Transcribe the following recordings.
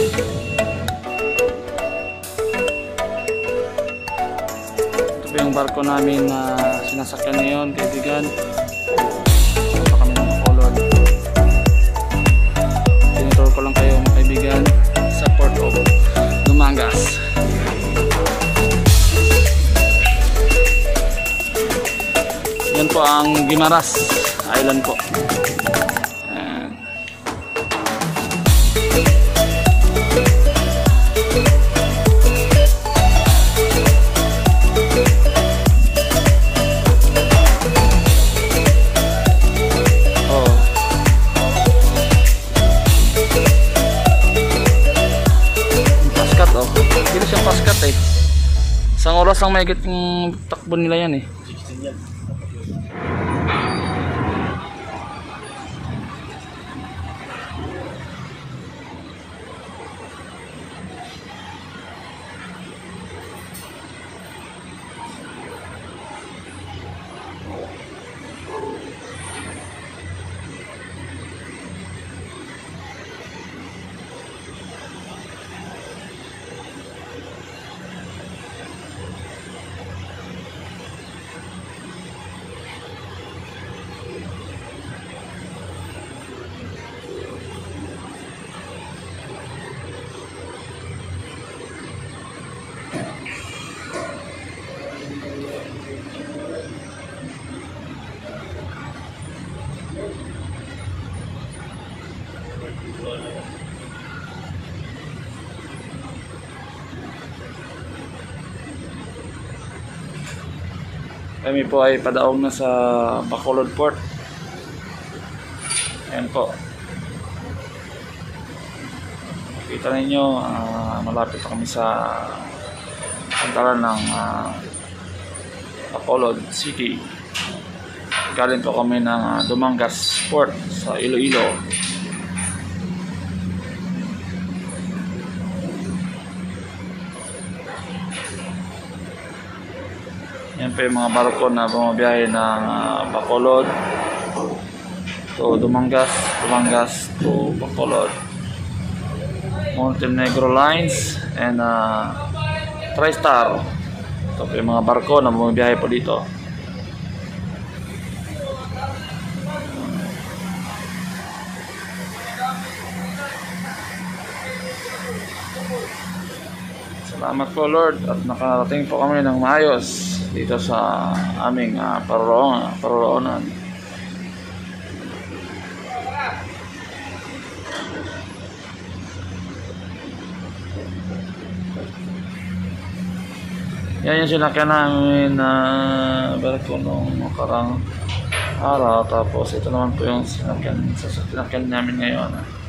Ito po yung barko namin na sinasakyan ngayon, kaibigan. Ito kami ng Bacolod. Tinitour ko lang kayo mga kaibigan sa Port of Dumangas. Yan po ang Gimaras Island po. Lang may takbo nila yan eh. Kami po ay padaong na sa Bacolod Port. Ayan po. Kita ninyo, ah, malapit kami sa pantalan ng ah, Bacolod City. Galing po kami ng ah, Dumangas Port sa Iloilo. Yan pa yung mga barko na bumabiyahe ng uh, Bacolod to Dumangas, Dumangas to Bacolod. Montenegro Lines and uh, TriStar. Ito pa yung mga barko na bumabiyahe po dito. Salamat po Lord at nakarating po kami ng maayos dito sa aming uh, paroroonan, paroroonan. Yan yung sinakyan namin na barko nung makarang araw. Tapos ito naman po yung sinakyan, sinakyan namin ngayon.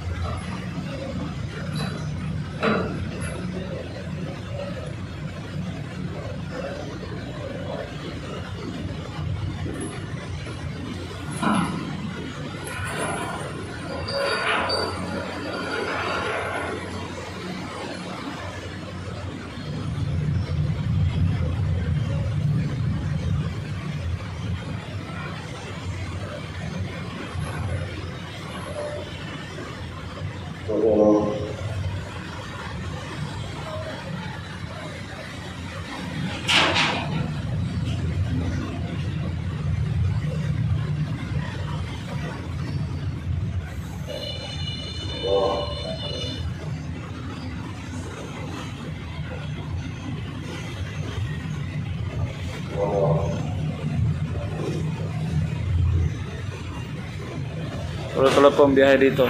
Tuloy-tuloy po ang biyahe dito.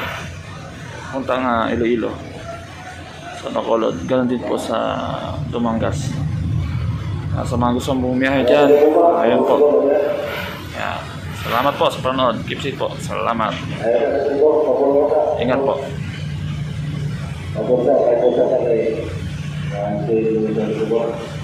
Punta nga Iloilo. Sa Bacolod. Ganon din po sa Dumangas. Uh, sa mga gustong bumiyahe dyan, ayun po. Yeah. Salamat po sa panonood. Keep safe po. Salamat. Ingat po. Ako sa, ako sa, ako sa,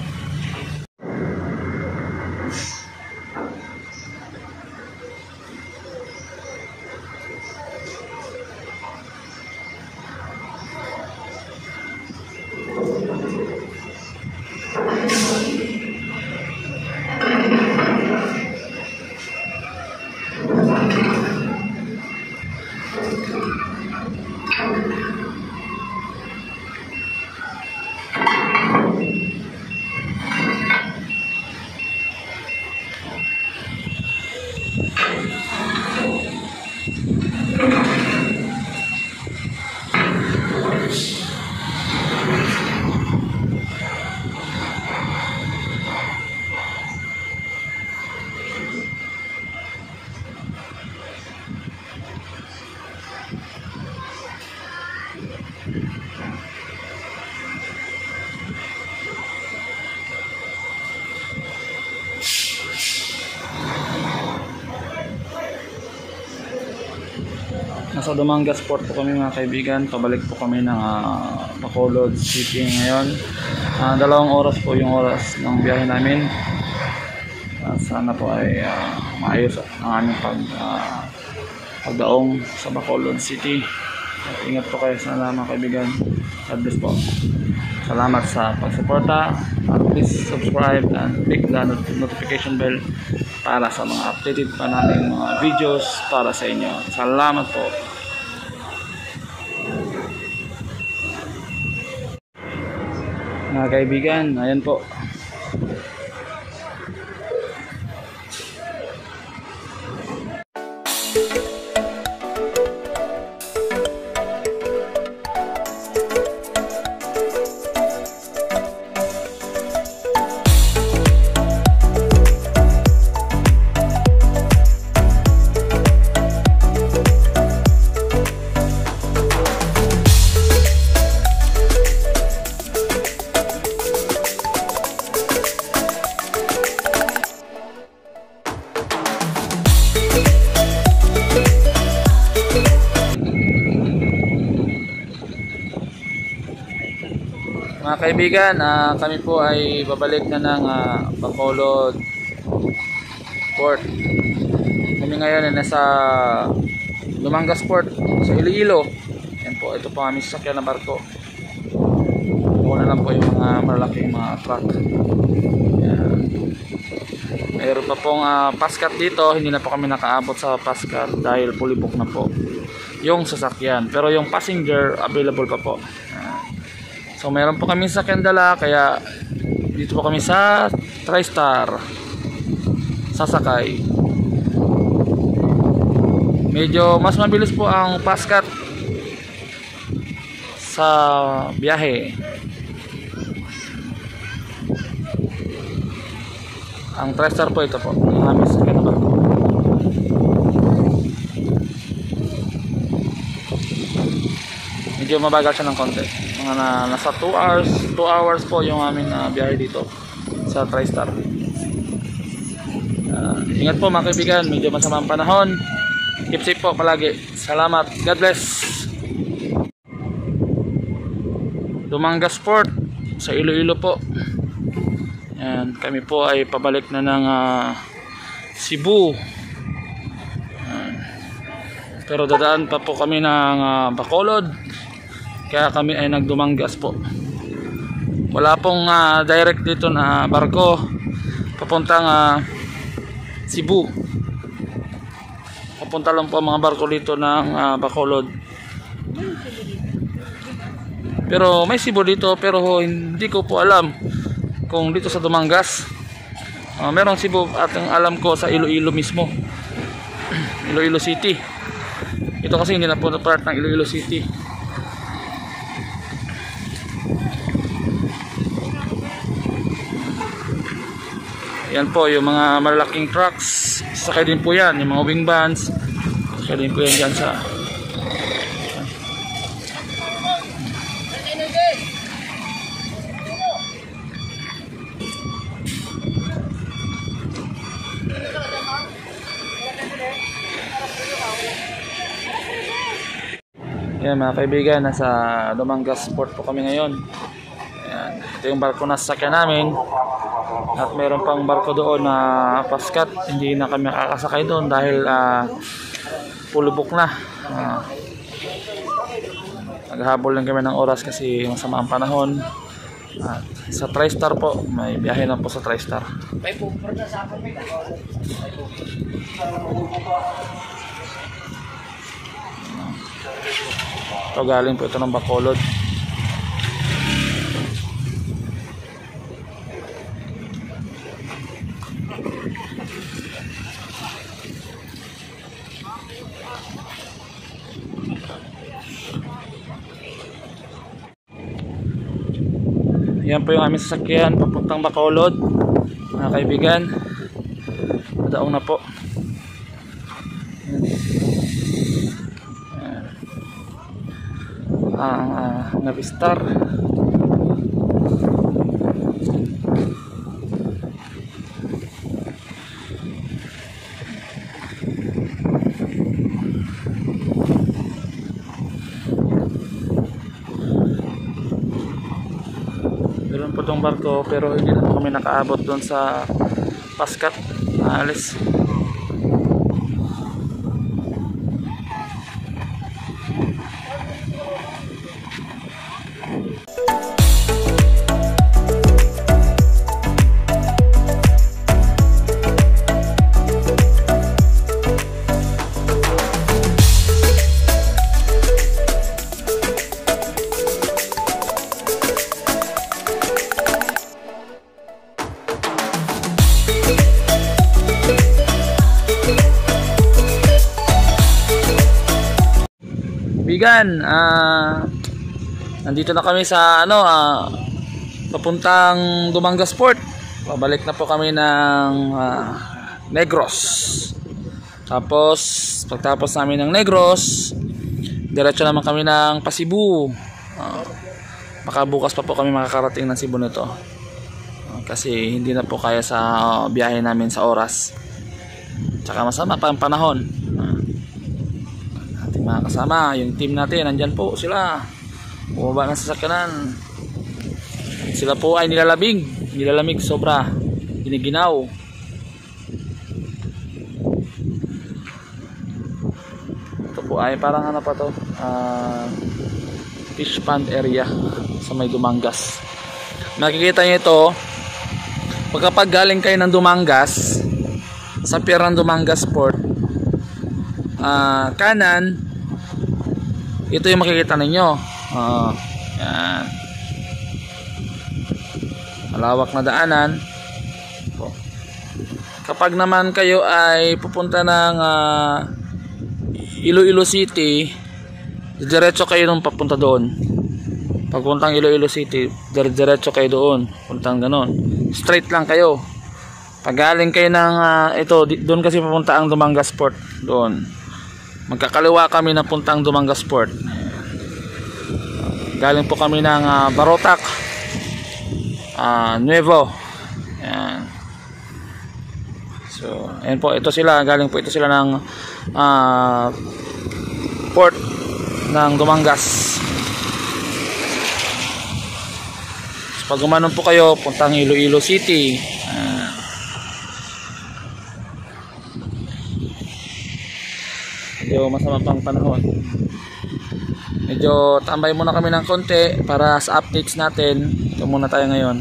Nasa Dumangas Port po kami mga kaibigan. Pabalik po kami ng uh, Bacolod City ngayon. Ah, dalawang oras po yung oras ng biyahe namin. Ah, sana po ay ah, maayos ang aming pag, ah, pagdaong sa Bacolod City. At ingat po kayo sana mga kaibigan. God bless po. Salamat sa pagsuporta. At please subscribe and click the not- notification bell para sa mga updated pa namin mga videos para sa inyo. Salamat po. Mga kaibigan, ayan po. Mga kaibigan, ah, kami po ay babalik na ng uh, Bacolod Port. Kami ngayon ay nasa Lumangas Port sa Iloilo. Yan po, ito po ang aming sasakyan na barko. Una lang po yung mga malalaking mga truck. Yan. Mayroon pa pong ah, paskat dito, hindi na po kami nakaabot sa paskat dahil fully book na po yung sasakyan. Pero yung passenger, available pa po. So meron po kami sa dala kaya dito po kami sa TriStar sasakay. Medyo mas mabilis po ang paskat sa biyahe. Ang TriStar po ito po. Ang aming sakyan na barko. Medyo mabagal siya ng konti. Mga na, nasa 2 hours 2 hours po yung aming uh, biyahe dito sa TriStar. Uh, ingat po mga kaibigan. Medyo masama ang panahon. Keep safe po palagi. Salamat. God bless. Dumangas Port sa Iloilo po. Yan, kami po ay pabalik na ng uh, Cebu. Pero dadaan pa po kami ng uh, Bacolod kaya kami ay nagdumanggas po. Wala pong ah, direct dito na barko. Papuntang ah, Cebu. Papunta lang po mga barko dito ng ah, Bacolod. Pero may Cebu dito pero hindi ko po alam kung dito sa Dumangas. Ah, merong Cebu at ang alam ko sa Iloilo mismo. Iloilo City. Ito kasi hindi na po part ng Iloilo City Yan po yung mga malalaking trucks. Sakay din po yan, yung mga wing vans. Sakay din po yan dyan sa Yan mga kaibigan, nasa Dumangas Port po kami ngayon. Ayan. Ito yung barko na sasakyan namin. At meron pang barko doon na paskat. Hindi na kami kakasakay doon dahil uh, pulubok na. Uh, naghahabol lang kami ng oras kasi masama ang panahon. At sa TriStar po, may biyahe lang po sa TriStar. Ito galing po ito ng Bacolod. Po yung aming sasakyan papuntang Bacolod. Mga kaibigan. Daong na po. Ang uh, Navistar. Barko pero hindi na kami nakaabot doon sa Paskat na alis. Bigan, ah nandito na kami sa ano ah papuntang Dumangas Port. Pabalik na po kami ng ah, Negros. Tapos pagtapos namin ng Negros, diretso naman kami ng Pasibu. Ah, baka bukas pa po kami makakarating ng Cebu nito. Ah, kasi hindi na po kaya sa ah, biyahe namin sa oras. Tsaka masama pa ang panahon. Mga kasama, yung team natin, nandyan po sila. Bumaba ng sasakyanan. Sila po ay nilalabing, nilalamig sobra, giniginaw. Ito po ay parang ano pa to, ah, fish pond area sa may Dumangas. Makikita niyo ito, pagkapag galing kayo ng Dumangas, sa pier ng Dumangas Port, ah, kanan ito yung makikita ninyo. Oh, yan. Malawak na daanan. Kapag naman kayo ay pupunta ng ah, Iloilo City diretso kayo nung papunta doon. Pagpuntang Iloilo City dire- diretso kayo doon. Puntang ganon. Straight lang kayo. Pag galing kayo ng ah, ito doon kasi papunta ang Dumangas Port doon magkakaliwa kami na puntang Dumangas Port. Galing po kami ng ah, Barotac ah, Nuevo. Yan so ayan po ito sila galing po ito sila ng ah, port ng Dumangas. So, pag gumanon po kayo puntang Iloilo City masama pang panahon. Medyo tambay muna kami ng konti para sa updates natin. Ito muna tayo ngayon.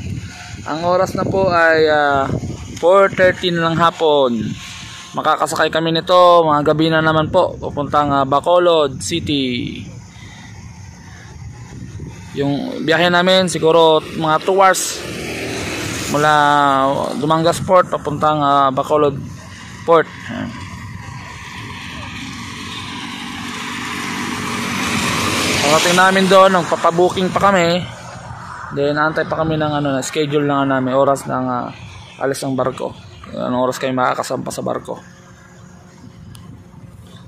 Ang oras na po ay ah, 4.30 na ng hapon. Makakasakay kami nito. Mga gabi na naman po. Pupuntang ah, Bacolod City. Yung biyahe namin siguro mga 2 hours mula Dumangas Port papuntang ah, Bacolod Port Pagdating namin doon, nung papabooking pa kami, then antay pa kami ng ano, na schedule na namin, oras ng ah, alis ng barko. Anong oras kayo makakasampa sa barko.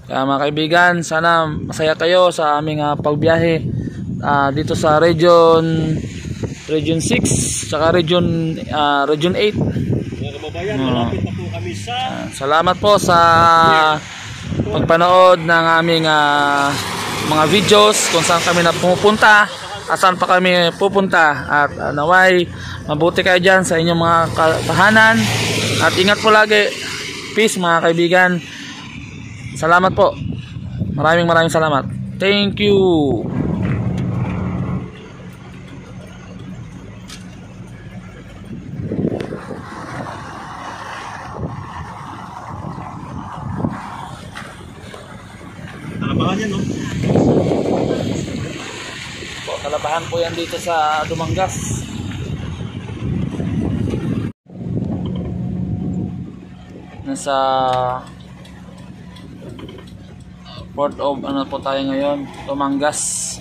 Kaya mga kaibigan, sana masaya kayo sa aming ah, pagbiyahe ah, dito sa region region 6 saka region ah, region 8 Mga kababayan, malapit na po kami sa Ah, Salamat po sa pagpanood ng aming ah, mga videos kung saan kami na pumupunta at saan pa kami pupunta. At uh, naway mabuti kayo dyan sa inyong mga tahanan at ingat po lagi. Peace mga kaibigan. Salamat po. Maraming maraming salamat. Thank you kalabahan po yan dito sa Dumangas. Nasa Port of ano po tayo ngayon, Dumangas.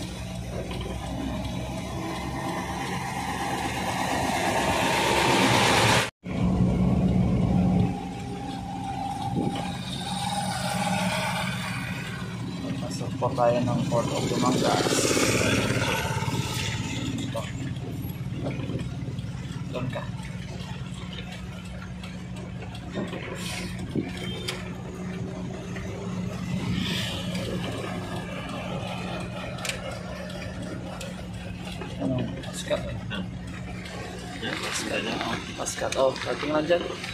Pasok po tayo ng Port of Dumangas. Ano?